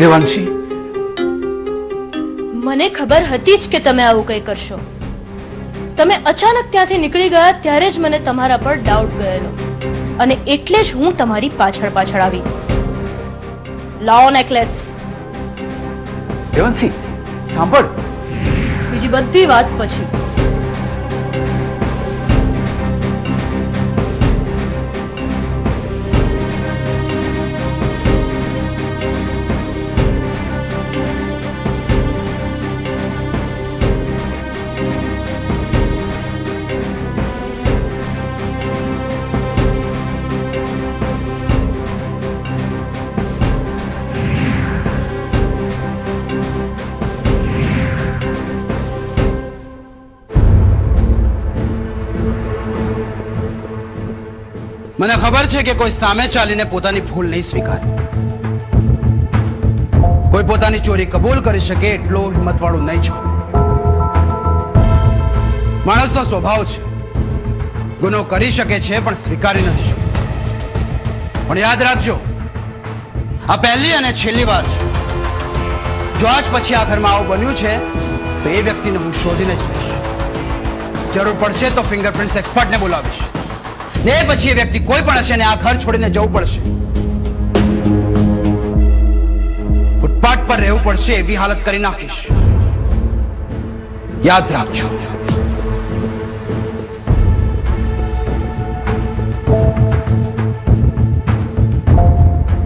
દેવાંશી? મને ખબર હતી જ કે તમે આવું કંઈ કરશો. તમે અચાનક ત્યાંથી નીકળી ગયા ત્યારે જ મને તમારા પર ડાઉટ ગયેલો. અને એટલે જ હું તમારી પાછળ પાછળ આવી. લાવો નેકલેસ દેવાંશી સાંભળ. બીજી બધી વાત પછી. મને ખબર છે કે કોઈ સામે ચાલીને પોતાની ભૂલ નહીં સ્વીકારે. કોઈ પોતાની ચોરી કબૂલ કરી શકે એટલો હિંમતવાળું નહીં છો માણસનો સ્વભાવ છે. ગુનો કરી શકે છે, પણ સ્વીકારી નથી શકતો પણ યાદ રાખજો, આ પહેલી અને છેલ્લી વાર છે. જો આજ પછી આ ઘરમાં આવું બન્યું છે, તો એ વ્યક્તિને હું શોધીને જ જરૂર પડશે તો ફિંગરપ્રિન્ટ એક્સપર્ટને બોલાવીશ. ને પછી એ વ્યક્તિ કોઈ પણ હશે ને આ ઘર છોડીને જવું પડશે. ફૂટપાથ પર રહેવું પડશે એવી હાલત કરી નાખીશ. યાદ રાખજો.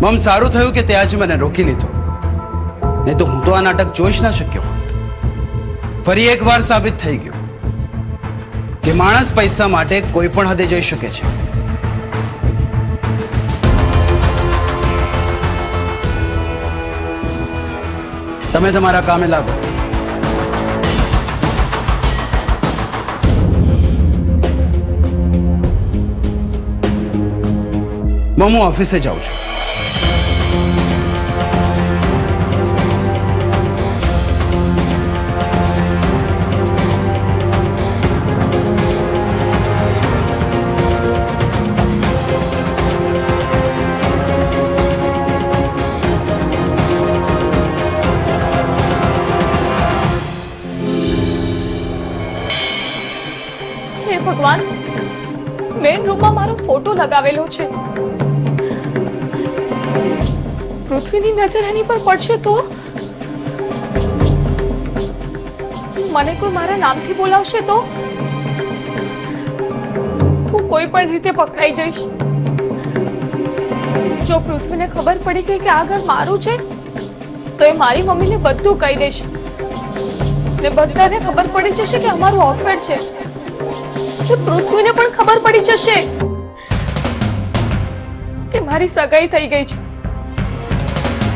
મમ સારું થયું કે તે આજે મને રોકી લીધો. નહીં તો હું તો આ નાટક જોઈ જ ના શક્યો. ફરી એકવાર સાબિત થઈ ગયું. કે માણસ પૈસા માટે કોઈ પણ હદે જઈ શકે છે. તમે તમારા કામે લાગો. હું ઓફિસે જાઉં છું. ભગવાન. મેન રૂમમાં મારો ફોટો લગાવેલો છે. પૃથ્વીની નજર એની પર પડશે તો? મને કોઈ મારા નામથી બોલાવશે તો? હું કોઈ પણ રીતે પકડાઈ જઈશ. જો પૃથ્વીને ખબર પડી ગઈ કે આ ઘર મારું છે, તો એ મારી મમ્મીને બધું કહી દેશે. ને બધાને ખબર પડી જશે કે અમારું ઓફર છે. કે પૃથ્વીને પણ ખબર પડી જશે કે મારી સગાઈ થઈ ગઈ છે.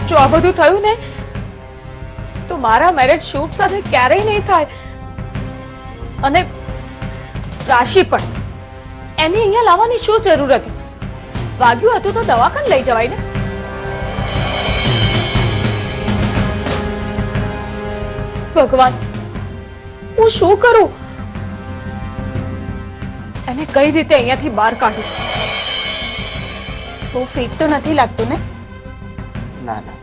જો આ બધું થયું ને, તો મારા મેરેજ શુભ સાથે ક્યારેય નહીં થાય. અને રાશિ પણ. એને અહીંયા લાવવાની શું જરૂર હતી? વાગ્યું હતું તો દવાખાને લઈ જવાય ને. ભગવાન, હું શું કરું? એને કઈ રીતે અહીંયાથી બહાર કાઢું? બહુ ફિટ તો નથી લાગતું ને? ના ના.